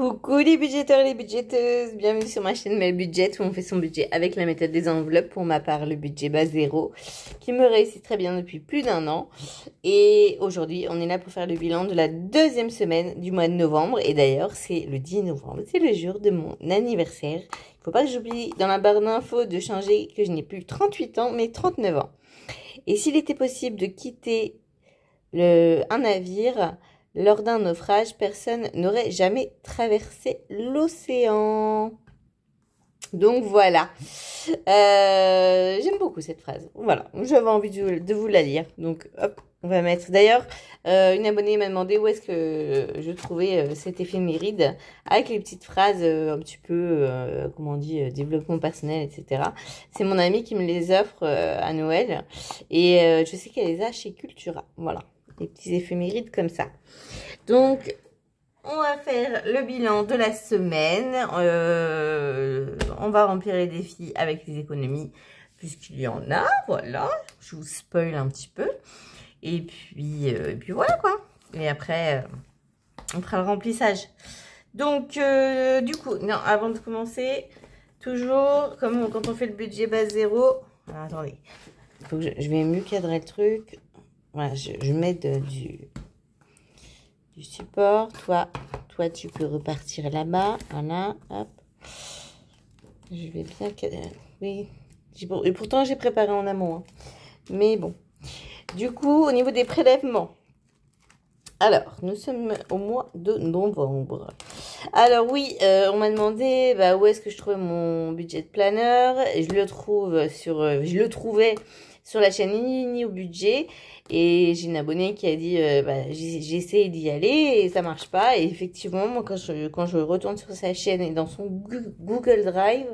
Coucou les budgéteurs et les budgéteuses, bienvenue sur ma chaîne Mel Budget où on fait son budget avec la méthode des enveloppes. Pour ma part, le budget bas zéro qui me réussit très bien depuis plus d'un an. Et aujourd'hui, on est là pour faire le bilan de la deuxième semaine du mois de novembre. Et d'ailleurs, c'est le 10 novembre, c'est le jour de mon anniversaire. Il faut pas que j'oublie dans la barre d'infos de changer que je n'ai plus 38 ans mais 39 ans. Et s'il était possible de quitter le, un navire lors d'un naufrage, personne n'aurait jamais traversé l'océan. Donc voilà. Euh, J'aime beaucoup cette phrase. Voilà. J'avais envie de, vous la lire. Donc hop, on va mettre. D'ailleurs, euh, une abonnée m'a demandé où est-ce que je trouvais euh, cet éphéméride avec les petites phrases un petit peu, comment on dit, développement personnel, etc. C'est mon amie qui me les offre à Noël. Et je sais qu'elle les a chez Cultura. Voilà des petits éphémérides comme ça. Donc, on va faire le bilan de la semaine. Euh, on va remplir les défis avec les économies, puisqu'il y en a, voilà. Je vous spoil un petit peu. Et puis, euh, voilà quoi. Et après, euh, on fera le remplissage. Donc, du coup, non, avant de commencer, toujours, comme quand on fait le budget base zéro... attendez, que je, je vais mieux cadrer le truc. Voilà, je, mets du, du support. Toi, toi, tu peux repartir là-bas. Voilà, hop. Je vais bien... Oui. Et pourtant, j'ai préparé en amont. Hein. Mais bon. Du coup, au niveau des prélèvements. Alors, nous sommes au mois de novembre. Alors oui, euh, on m'a demandé bah, où est-ce que je trouvais mon budget de planeur? Je le trouve sur... Euh, je le trouvais sur la chaîne Nini au budget. Et j'ai une abonnée qui a dit, euh, bah, j'essaie d'y aller et ça marche pas. Et effectivement, moi, quand je, quand je retourne sur sa chaîne et dans son Google Drive,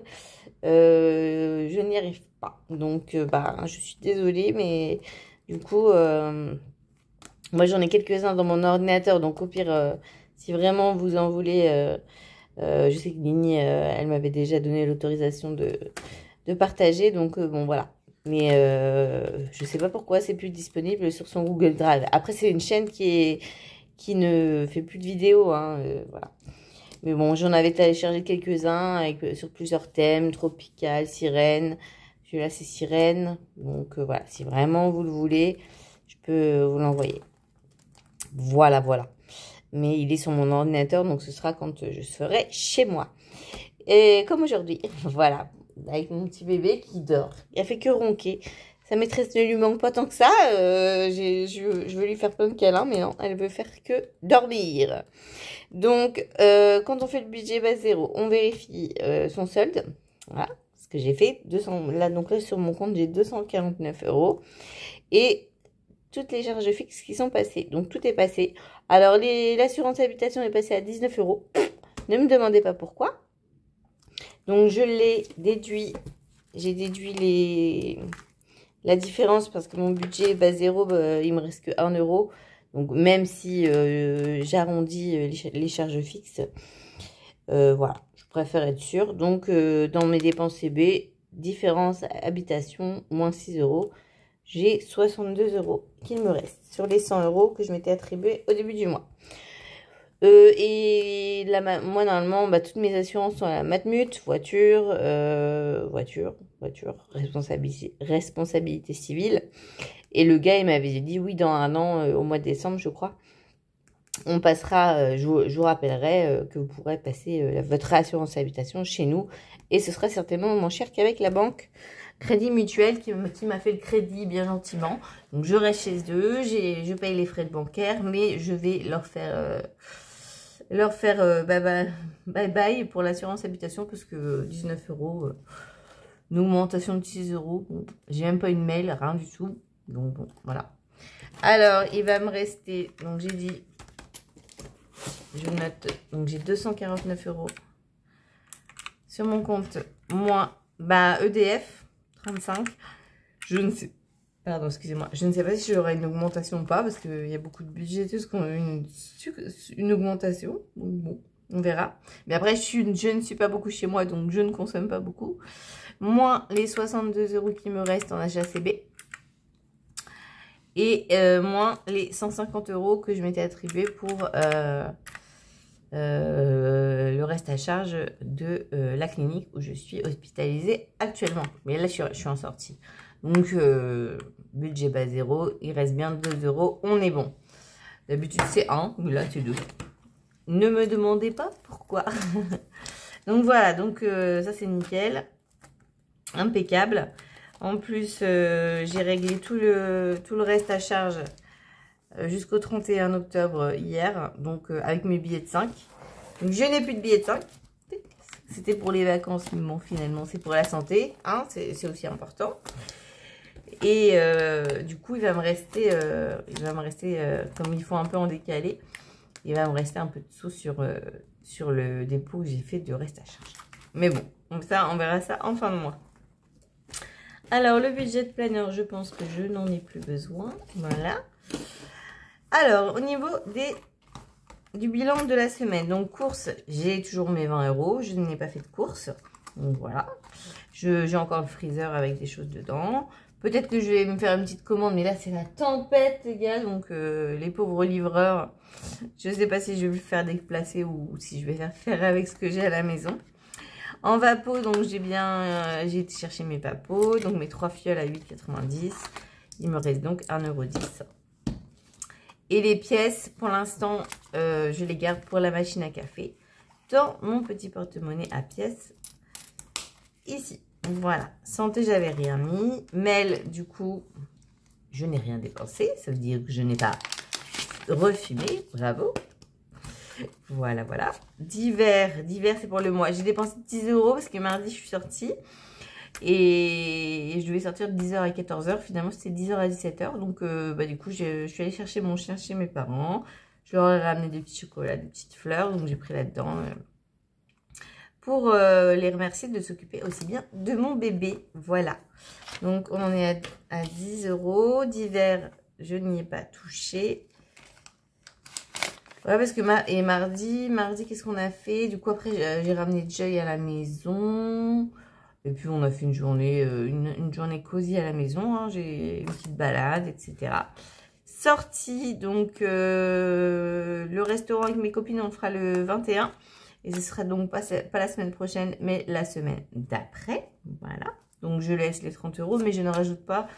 euh, je n'y arrive pas. Donc, euh, bah, je suis désolée, mais du coup, moi, j'en ai quelques-uns dans mon ordinateur. Donc, au pire, si vraiment vous en voulez, je sais que Nini, elle m'avait déjà donné l'autorisation de, de partager. Donc, bon, voilà. Mais euh, je ne sais pas pourquoi c'est plus disponible sur son Google Drive. Après, c'est une chaîne qui, est, qui ne fait plus de vidéos. Hein, euh, voilà. Mais bon, j'en avais téléchargé quelques-uns euh, sur plusieurs thèmes, tropical, sirène. Celui-là, c'est sirène. Donc voilà, si vraiment vous le voulez, je peux vous l'envoyer. Voilà, voilà. Mais il est sur mon ordinateur, donc ce sera quand je serai chez moi. Et comme aujourd'hui, voilà avec mon petit bébé qui dort. Il a fait que ronquer. Sa maîtresse ne lui manque pas tant que ça. Euh, je, veux lui faire plein de câlins, mais non, elle veut faire que dormir. Donc, euh, quand on fait le budget base zéro, on vérifie euh, son solde. Voilà, ce que j'ai fait. 200, là, donc là, sur mon compte, j'ai 249 euros. Et toutes les charges fixes qui sont passées. Donc, tout est passé. Alors, l'assurance habitation est passée à 19 euros. Ne me demandez pas pourquoi. Donc, je l'ai déduit. J'ai déduit les... la différence parce que mon budget bas zéro, bah, il me reste que 1 euro. Donc, même si euh, j'arrondis euh, les, charges fixes, euh, voilà, je préfère être sûre. Donc, dans mes dépenses CB, différence habitation, moins 6 euros, j'ai 62 euros qu'il me reste sur les 100 euros que je m'étais attribué au début du mois. Euh, et là, moi, normalement, bah, toutes mes assurances sont à la Matmut, voiture, euh, voiture, voiture, responsabilité, responsabilité civile. Et le gars, il m'avait dit, oui, dans un an, euh, au mois de décembre, je crois, on passera, je, vous rappellerai que vous pourrez passer votre assurance habitation chez nous. Et ce sera certainement moins cher qu'avec la banque Crédit Mutuel qui, m'a fait le crédit bien gentiment. Donc, je reste chez eux, je paye les frais de bancaire, mais je vais leur faire leur faire euh, bye, bye, pour l'assurance habitation parce que 19 euros, euh, une augmentation de 6 euros. J'ai même pas une mail, rien du tout. Donc bon, voilà. Alors, il va me rester, donc j'ai dit, je note, donc j'ai 249 euros sur mon compte, moins bah, EDF, 35. Je ne sais Pardon, excusez-moi. Je ne sais pas si j'aurai une augmentation ou pas, parce qu'il y a beaucoup de budgéteuses qui ont une, une augmentation. Bon, on verra. Mais après, je, ne suis pas beaucoup chez moi, donc je ne consomme pas beaucoup. Moins les 62 euros qui me restent en HACB. Et euh, moins les 150 euros que je m'étais attribué pour... Euh, le reste à charge de la clinique où je suis hospitalisée actuellement. Mais là, je suis, en sortie. Donc, budget bas zéro, il reste bien 2 euros, on est bon. D'habitude, c'est 1, mais là, c'est 2. Ne me demandez pas pourquoi. donc, voilà, donc ça, c'est nickel. Impeccable. En plus, euh, j'ai réglé tout le, reste à charge euh, jusqu'au 31 octobre hier, donc euh, avec mes billets de 5. Donc je n'ai plus de billets de 5. C'était pour les vacances, mais bon, finalement, c'est pour la santé. Hein, c'est aussi important. Et du coup, il va me rester, il va me rester comme il faut un peu en décalé, il va me rester un peu de sous sur, sur le dépôt que j'ai fait de reste à charge. Mais bon, ça, on verra ça en fin de mois. Alors, le budget de planeur, je pense que je n'en ai plus besoin. Voilà. Alors, au niveau des, du bilan de la semaine. Donc, course, j'ai toujours mes 20 euros. Je n'ai pas fait de course. Donc, voilà. J'ai encore le freezer avec des choses dedans. Peut-être que je vais me faire une petite commande, mais là, c'est la tempête, les gars. Donc, euh, les pauvres livreurs, je ne sais pas si je vais me faire déplacer ou si je vais faire faire avec ce que j'ai à la maison. En vapeau, donc j'ai bien, euh, j'ai été chercher mes papos, donc mes trois fioles à 8,90. Il me reste donc 1,10€. Et les pièces, pour l'instant, euh, je les garde pour la machine à café dans mon petit porte-monnaie à pièces ici. Voilà, santé, j'avais rien mis. Mail, du coup, je n'ai rien dépensé. Ça veut dire que je n'ai pas refumé. Bravo. Voilà, voilà. Divers, divers, c'est pour le mois. J'ai dépensé 10 euros parce que mardi, je suis sortie. Et je devais sortir de 10h à 14h. Finalement, c'était 10h à 17h. Donc, euh, bah, du coup, je, suis allée chercher mon chien chez mes parents. Je leur ai ramené des petits chocolats, des petites fleurs. Donc, j'ai pris là-dedans. Euh, pour euh, les remercier de s'occuper aussi bien de mon bébé. Voilà. Donc, on est à, à 10 euros. Divers, je n'y ai pas touché. Ouais, parce que mardi, mardi, qu'est-ce qu'on a fait? Du coup, après, j'ai ramené Joy à la maison. Et puis, on a fait une journée, euh, une, journée cosy à la maison. Hein. J'ai une petite balade, etc. Sortie, donc, euh, le restaurant avec mes copines, on fera le 21. Et ce sera donc pas, la semaine prochaine, mais la semaine d'après. Voilà. Donc, je laisse les 30 euros, mais je ne rajoute pas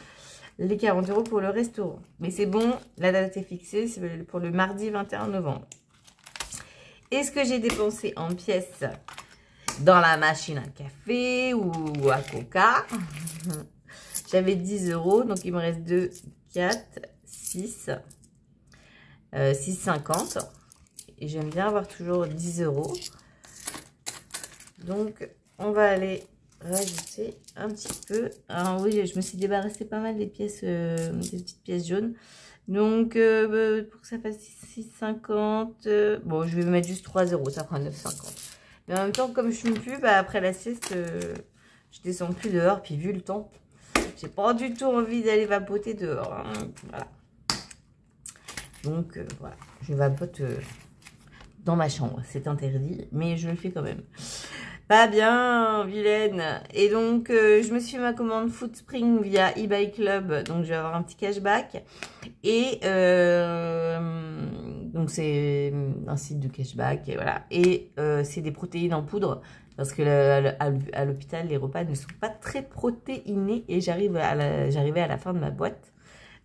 les 40 euros pour le restaurant. Mais c'est bon, la date est fixée, c'est pour le mardi 21 novembre. est ce que j'ai dépensé en pièces dans la machine à café ou à coca, j'avais 10 euros, donc il me reste 2, 4, 6, 6,50. Et j'aime bien avoir toujours 10 euros. Donc, on va aller rajouter un petit peu. Alors oui, je me suis débarrassé pas mal des pièces, euh, des petites pièces jaunes. Donc, euh, bah, pour que ça fasse 6,50, euh, bon, je vais mettre juste 3 euros, ça fera 9,50. Mais en même temps, comme je fume plus, bah, après la sieste, je descends plus dehors. Puis vu le temps, j'ai pas du tout envie d'aller vapoter dehors. Hein. voilà. Donc, voilà, je vapote dans ma chambre. C'est interdit, mais je le fais quand même. Pas bien, vilaine. Et donc, euh, je me suis fait ma commande Footspring via eBay Club. Donc, je vais avoir un petit cashback. Et euh, donc, c'est un site de cashback. Et voilà. Et euh, c'est des protéines en poudre. Parce que à l'hôpital, les repas ne sont pas très protéinés. Et j'arrivais à la fin de ma boîte.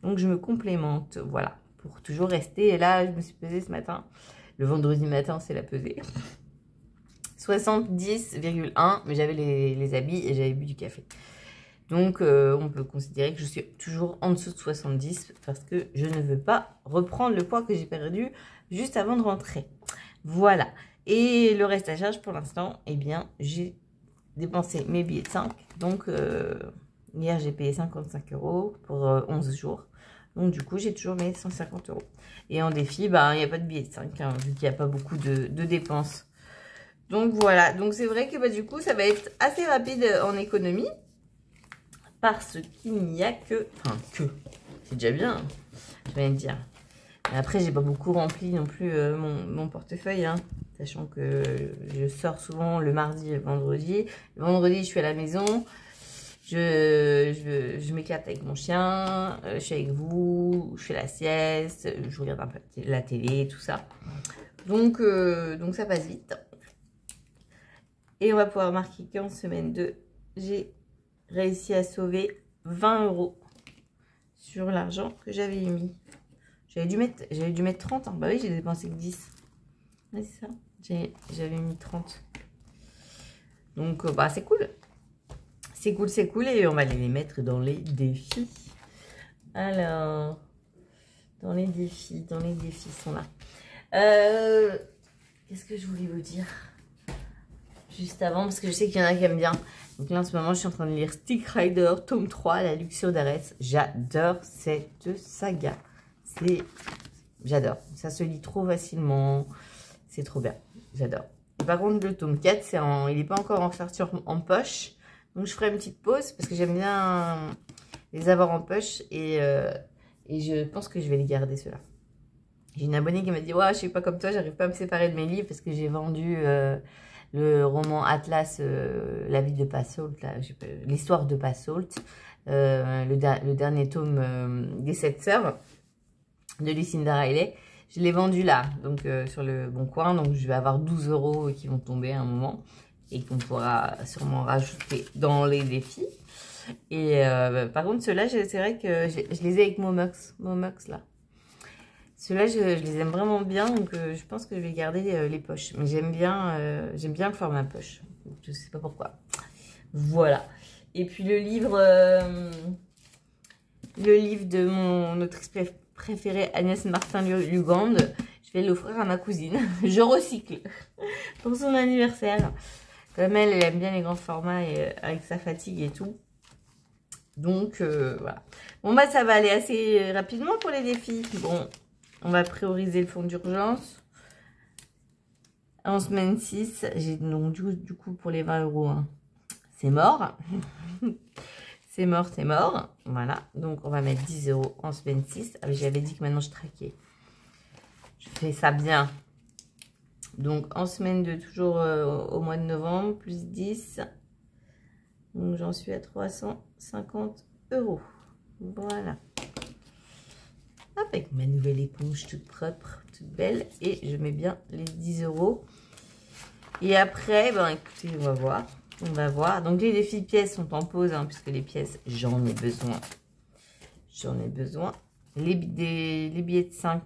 Donc, je me complémente. Voilà. Pour toujours rester. Et là, je me suis pesée ce matin. Le vendredi matin, c'est la pesée. 70,1, mais j'avais les, habits et j'avais bu du café. Donc, euh, on peut considérer que je suis toujours en dessous de 70 parce que je ne veux pas reprendre le poids que j'ai perdu juste avant de rentrer. Voilà. Et le reste à charge, pour l'instant, eh bien, j'ai dépensé mes billets de 5. Donc, euh, hier, j'ai payé 55 euros pour 11 euh, jours. Donc, du coup, j'ai toujours mes 150 euros. Et en défi, bah, il n'y a pas de billets de 5, hein, vu qu'il n'y a pas beaucoup de dépenses donc voilà, donc c'est vrai que bah, du coup ça va être assez rapide en économie parce qu'il n'y a que, enfin que, c'est déjà bien, je vais dire. après j'ai pas beaucoup rempli non plus euh, mon, portefeuille, hein, sachant que je sors souvent le mardi et le vendredi. Le vendredi je suis à la maison, je, je, m'éclate avec mon chien, euh, je suis avec vous, je fais la sieste, je regarde un peu la télé, tout ça. Donc, euh, donc ça passe vite. Et on va pouvoir marquer qu'en semaine 2, j'ai réussi à sauver 20 euros sur l'argent que j'avais mis. J'avais dû mettre, j'avais dû mettre 30. Hein. Bah oui, j'ai dépensé que 10. c'est ça. J'avais mis 30. Donc, euh, bah, c'est cool. C'est cool, c'est cool. Et on va aller les mettre dans les défis. Alors, dans les défis, dans les défis sont là. Euh, qu'est-ce que je voulais vous dire? Juste avant, parce que je sais qu'il y en a qui aiment bien. Donc là, en ce moment, je suis en train de lire Stick Rider, tome 3, La Luxure d'Arès. J'adore cette saga. C'est... J'adore. Ça se lit trop facilement. C'est trop bien. J'adore. Par contre, le tome 4, en... il n'est pas encore en sorti en poche. Donc, je ferai une petite pause parce que j'aime bien les avoir en poche. Et, euh, et je pense que je vais les garder, ceux-là. J'ai une abonnée qui m'a dit, ouais, je suis pas comme toi, j'arrive pas à me séparer de mes livres parce que j'ai vendu euh, le roman Atlas, euh, La vie de Passault, l'histoire de Passault, euh, le, dernier tome des sept sœurs de Lucinda Riley. Je l'ai vendu là, donc sur le bon coin, donc je vais avoir 12 euros qui vont tomber à un moment et qu'on pourra sûrement rajouter dans les défis. Et par contre, ceux-là, c'est vrai que je, les ai avec Momox, Momox là. Ceux-là, je, les aime vraiment bien, donc euh, je pense que je vais garder euh, les poches. Mais j'aime bien, euh, j'aime bien le format poche. Je ne sais pas pourquoi. Voilà. Et puis le livre, le livre de mon autrice préférée, Agnès Martin-Lugande, je vais l'offrir à ma cousine. je recycle pour son anniversaire. Comme elle, elle aime bien les grands formats et, avec sa fatigue et tout. Donc, voilà. Bon, bah, ça va aller assez rapidement pour les défis. Bon, on va prioriser le fonds d'urgence. En semaine 6, j'ai donc du, coup pour les 20 euros, hein, c'est mort. c'est mort, c'est mort. Voilà, donc on va mettre 10 euros en semaine 6. Ah, j'avais dit que maintenant je traquais. Je fais ça bien. Donc en semaine 2, toujours euh, au mois de novembre, plus 10. Donc j'en suis à 350 euros. Voilà avec ma nouvelle éponge toute propre, toute belle. Et je mets bien les 10 euros. Et après, ben écoutez, on va voir. On va voir. Donc les défis pièces sont en pause, hein, puisque les pièces, j'en ai besoin. J'en ai besoin. Les, billets de 5,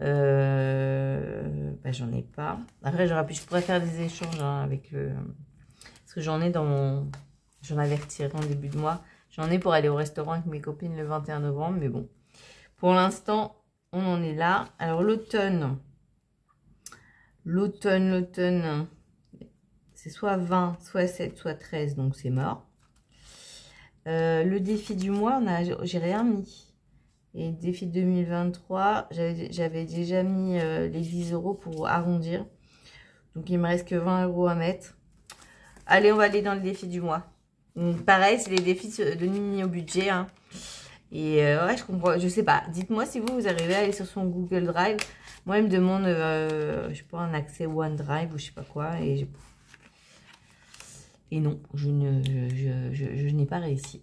euh, ben, j'en ai pas. Après, je pourrais faire des échanges hein, avec le... Parce que j'en ai dans mon... J'en avais retiré en début de mois. J'en ai pour aller au restaurant avec mes copines le 21 novembre, mais bon. Pour l'instant, on en est là. Alors, l'automne, l'automne, l'automne, c'est soit 20, soit 7, soit 13, donc c'est mort. Euh, le défi du mois, j'ai rien mis. Et défi 2023, j'avais déjà mis euh, les 10 euros pour arrondir. Donc, il me reste que 20 euros à mettre. Allez, on va aller dans le défi du mois. pareil, c'est les défis de mini au budget. Hein. Et euh, ouais, je comprends, je sais pas. Dites-moi si vous, vous arrivez à aller sur son Google Drive. Moi, il me demande, euh, je sais pas, un accès OneDrive ou je sais pas quoi. Et, et non, je ne je, je, n'ai pas réussi.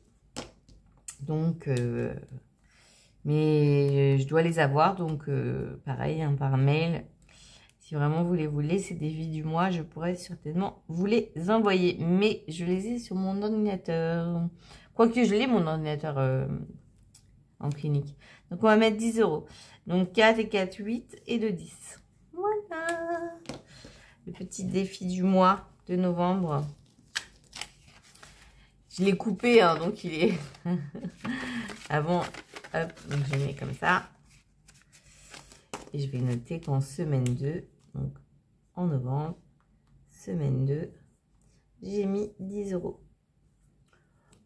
Donc, euh, mais je dois les avoir. Donc, pareil, hein, par mail. Si vraiment vous voulez vous laisser des vies du mois, je pourrais certainement vous les envoyer. Mais je les ai sur mon ordinateur. Quoique je l'ai, mon ordinateur en clinique. Donc, on va mettre 10 euros. Donc, 4 et 4, 8 et 2, 10. Voilà. Le petit défi du mois de novembre. Je l'ai coupé, hein, donc il est... Avant, hop, donc je mets comme ça. Et je vais noter qu'en semaine 2, donc en novembre, semaine 2, j'ai mis 10 euros.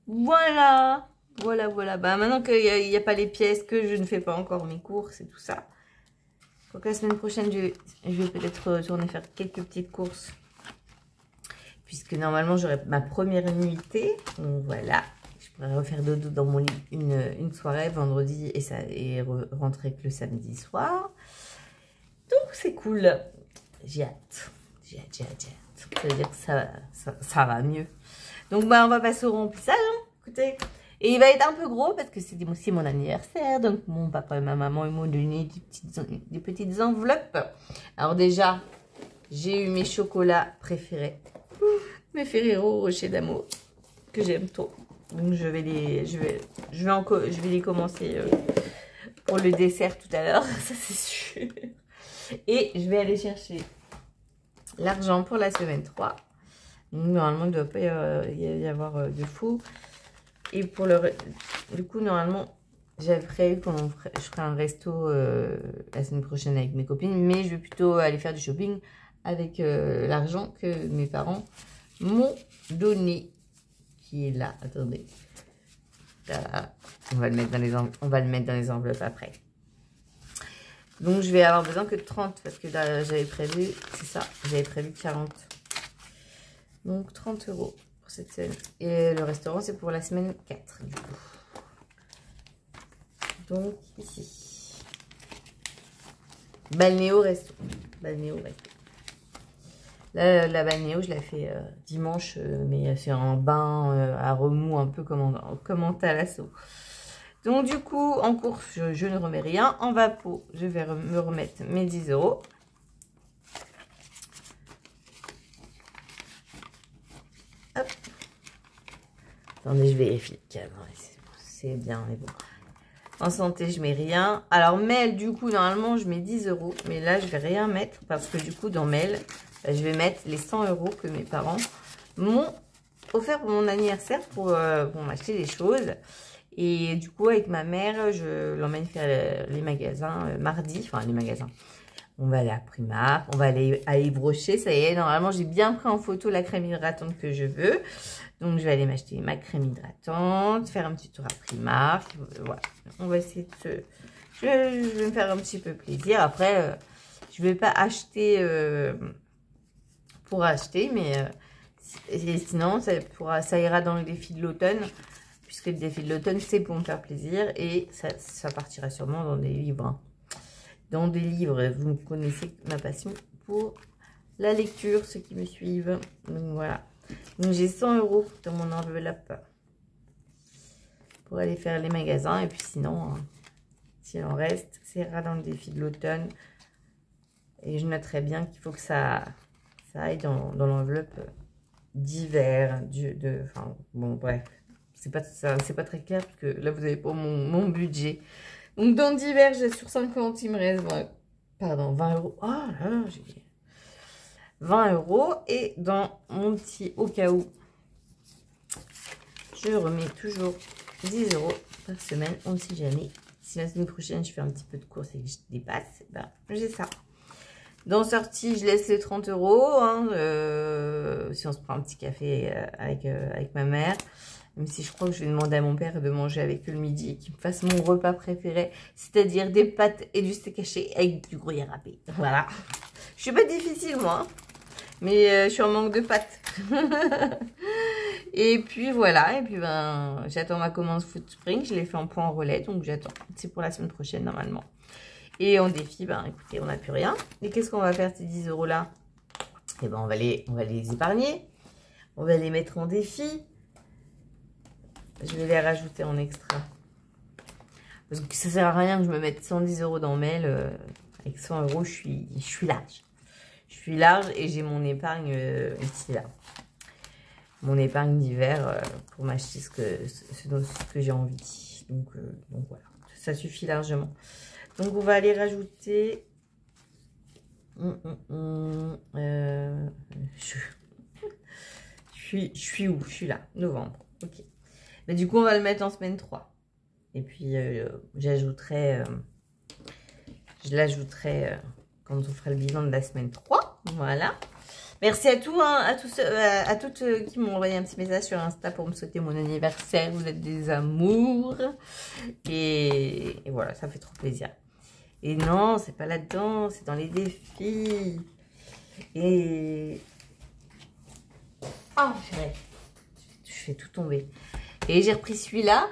Voilà voilà, voilà. Bah, maintenant qu'il n'y a, pas les pièces, que je ne fais pas encore mes courses et tout ça. Donc la semaine prochaine, je, vais peut-être retourner faire quelques petites courses. Puisque normalement, j'aurai ma première nuitée. Donc voilà. Je pourrais refaire dodo dans mon lit une, soirée vendredi et, ça, et rentrer que le samedi soir. Donc c'est cool. J'ai hâte. J'ai hâte, j'ai hâte, j'ai hâte. Ça veut dire que ça, ça, va mieux. Donc bah, on va passer au remplissage. Hein. Écoutez, Et il va être un peu gros parce que c'est aussi mon anniversaire. Donc mon papa et ma maman ils m'ont donné des petites, enveloppes. Alors déjà, j'ai eu mes chocolats préférés. Mes Ferrero Rocher d'amour que j'aime trop. Donc je vais les, je vais, je vais, je vais les commencer euh, pour le dessert tout à l'heure, ça c'est sûr. Et je vais aller chercher l'argent pour la semaine 3. normalement, il ne doit pas y avoir euh, de fou. Et pour le... Du coup, normalement, j'avais prévu qu'on je ferai un resto euh, la semaine prochaine avec mes copines. Mais je vais plutôt aller faire du shopping avec euh, l'argent que mes parents m'ont donné. Qui est là. Attendez. On va, le mettre dans les on va le mettre dans les enveloppes après. Donc, je vais avoir besoin que de 30 parce que j'avais prévu, c'est ça, j'avais prévu 40. Donc, 30 euros cette semaine. Et le restaurant, c'est pour la semaine 4, du coup. Donc, ici. Balnéo Resto. Balnéo la balnéo, je la fais euh, dimanche, euh, mais c'est un bain euh, à remous, un peu comme en, comme en thalasso. Donc du coup, en course, je, ne remets rien. En vapeau, je vais me remettre mes 10 euros. Attendez, je vérifie. C'est bien, mais bon. En santé, je mets rien. Alors, mail, du coup, normalement, je mets 10 euros. Mais là, je vais rien mettre parce que du coup, dans mail, bah, je vais mettre les 100 euros que mes parents m'ont offert pour mon anniversaire pour, euh, pour m'acheter des choses. Et du coup, avec ma mère, je l'emmène faire les magasins euh, mardi. Enfin, les magasins. On va aller à Primark, on va aller à Yves Ça y est, normalement, j'ai bien pris en photo la crème hydratante que je veux. Donc, je vais aller m'acheter ma crème hydratante, faire un petit tour à Primark. Voilà, on va essayer de. Je, vais me faire un petit peu plaisir. Après, euh, je ne vais pas acheter euh, pour acheter, mais sinon, ça, pourra, ça ira dans le défi de l'automne puisque le défi de l'automne, c'est pour me faire plaisir et ça, partira sûrement dans des livres. Dans des livres, vous connaissez ma passion pour la lecture, ceux qui me suivent. Donc voilà. Donc j'ai 100 euros dans mon enveloppe pour aller faire les magasins. Et puis sinon, hein, s'il en reste, c'est dans le défi de l'automne. Et je noterai bien qu'il faut que ça, ça aille dans, l'enveloppe d'hiver. Enfin, bon, bref. C'est pas, pas très clair parce que là, vous avez pas mon, budget. Donc, dans divers, j'ai sur 50, il me reste 20, pardon, 20 euros. Ah là j'ai 20 euros. Et dans mon petit au cas où, je remets toujours 10 euros par semaine. On ne sait jamais. Si la semaine prochaine, je fais un petit peu de course et que je dépasse, ben, j'ai ça. Dans sortie, je laisse les 30 euros. Hein, euh, si on se prend un petit café euh, avec, euh, avec ma mère. Même si je crois que je vais demander à mon père de manger avec eux le midi et qu'il me fasse mon repas préféré, c'est-à-dire des pâtes et du steak haché avec du gruyère râpé. Voilà. Je suis pas difficile, moi. Hein. Mais euh, je suis en manque de pâtes. et puis voilà. Et puis ben, j'attends ma commande Food Spring. Je l'ai fait en point relais. Donc j'attends. C'est pour la semaine prochaine normalement. Et en défi, ben écoutez, on n'a plus rien. Et qu'est-ce qu'on va faire ces 10 euros là Eh ben on on va les épargner. On va les mettre en défi. Je vais les rajouter en extra. Parce que ça sert à rien que je me mette 110 euros dans mail. Euh, avec 100 euros, je suis, je suis large. Je suis large et j'ai mon épargne euh, ici, là. Mon épargne d'hiver euh, pour m'acheter ce que, ce, que j'ai envie. Donc, donc voilà, ça suffit largement. Donc on va aller rajouter... Hum, hum, hum, je... suis, je suis où? Je suis là, novembre. Ok. Mais du coup, on va le mettre en semaine 3. Et puis, euh, j'ajouterai... Euh, je l'ajouterai euh, quand on fera le bilan de la semaine 3. Voilà. Merci à tous, hein, à, tous à, toutes qui m'ont envoyé un petit message sur Insta pour me souhaiter mon anniversaire. Vous êtes des amours. Et, voilà, ça fait trop plaisir. Et non, c'est pas là-dedans, c'est dans les défis. Et... Oh, je fais tout tomber. Et j'ai repris celui-là.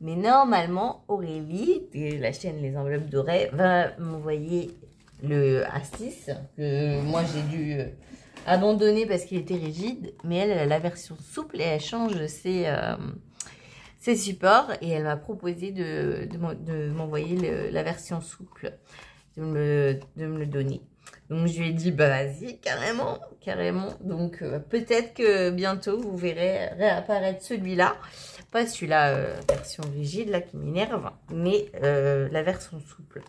Mais normalement, Aurélie, la chaîne Les Enveloppes Dorées, va m'envoyer le A6 que moi j'ai dû euh, abandonner parce qu'il était rigide. Mais elle, elle a la version souple et elle change ses, euh, supports et elle m'a proposé de, m'envoyer la version souple, de me le donner. Donc je lui ai dit, bah vas-y, carrément, carrément. Donc euh, peut-être que bientôt vous verrez réapparaître celui-là. Pas celui-là, euh, version rigide, là, qui m'énerve, mais euh, la version souple.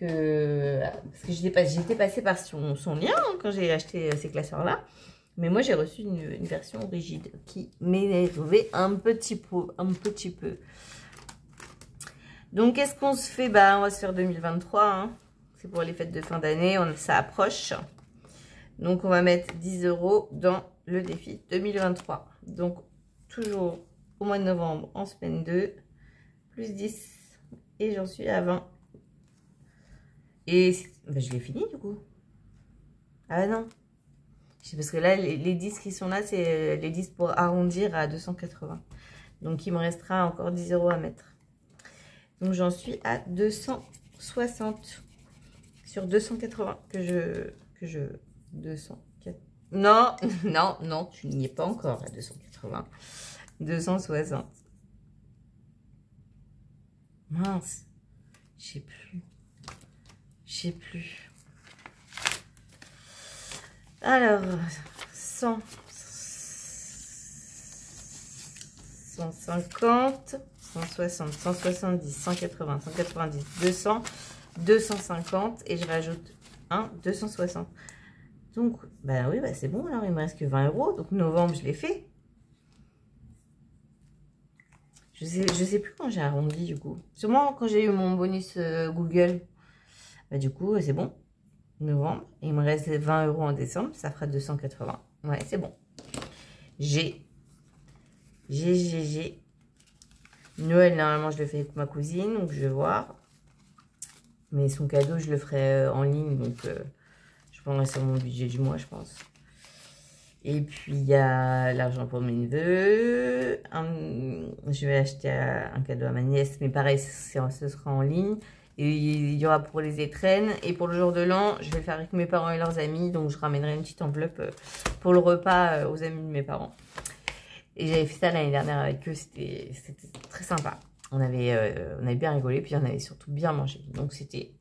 Que, parce que j'étais passée par son, lien hein, quand j'ai acheté ces classeurs-là. Mais moi, j'ai reçu une, version rigide qui m'énervait un petit peu. Un petit peu. Donc, qu'est-ce qu'on se fait? Bah, on va se faire 2023. Hein. Pour les fêtes de fin d'année. Ça approche. Donc, on va mettre 10 euros dans le défi 2023. Donc, toujours au mois de novembre en semaine 2. Plus 10. Et j'en suis à 20. Et bah, je l'ai fini du coup. Ah non. Parce que là, les, les 10 qui sont là, c'est les 10 pour arrondir à 280. Donc, il me restera encore 10 euros à mettre. Donc, j'en suis à 260 sur 280 que je... Que je 204. Non, non, non, tu n'y es pas encore à 280. 260. Mince. Je sais plus. Je sais plus. Alors, 100. 150, 160, 170, 180, 190, 200, 250 et je rajoute 1, 260. Donc, bah oui, bah c'est bon, alors il me reste que 20 euros. Donc novembre, je l'ai fait. Je sais, je sais plus quand j'ai arrondi du coup. Sûrement quand j'ai eu mon bonus euh, Google. Bah du coup, c'est bon novembre. il me reste 20 euros en décembre. Ça fera 280. Ouais, c'est bon. J'ai. J'ai, j'ai, j'ai. Noël, normalement, je le fais avec ma cousine. Donc, je vais voir. Mais son cadeau, je le ferai euh, en ligne. Donc, euh, je prendrai sur mon budget du mois, je pense. Et puis, il y a l'argent pour mes neveux. je vais acheter un cadeau à ma nièce. Mais pareil, ce sera en ligne. Et il y aura pour les étrennes. Et pour le jour de l'an, je vais faire avec mes parents et leurs amis. Donc, je ramènerai une petite enveloppe euh, pour le repas euh, aux amis de mes parents. Et j'avais fait ça l'année dernière avec eux. C'était très sympa. On avait, euh, on avait bien rigolé. Puis, on avait surtout bien mangé. Donc, c'était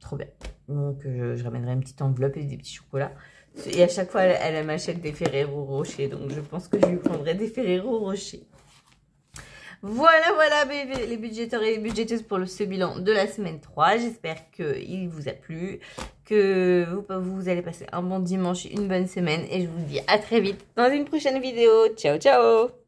trop bien. Donc, je, ramènerai une petite enveloppe et des petits chocolats. Et à chaque fois, elle, m'achète des Ferrero Rocher. Donc, je pense que je lui prendrai des Ferrero Rocher. Voilà, voilà les budgétaires et les budgéteuses pour ce bilan de la semaine 3. J'espère qu'il vous a plu, que vous allez passer un bon dimanche, une bonne semaine. Et je vous dis à très vite dans une prochaine vidéo. Ciao, ciao